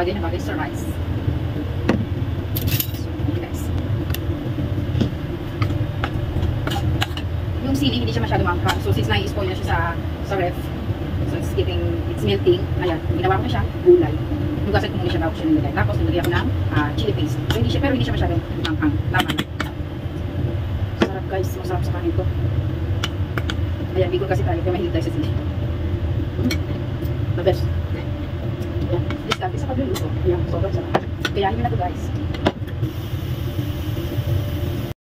Bagay na bagay sa rice. Yung sili, hindi siya masyado mangka. So, since nai-spoil na siya sa, sa ref, so it's getting, it's melting. Ayan, ginawa ko na siya, gulay. Nugasan ko muna siya bago siya nilagay. Tapos, nilagay ako ng ah, chili paste. So, hindi siya, pero hindi siya masyadong manghang. Tama na. Sarap guys, masarap sa kanin ko. Ayan, bigol kasi tayo, kaya mahilig tayo sa sili. Mm. The best. Discard sa pagluluto. Ayan, sobrang sarap. Kaya nyo na to guys.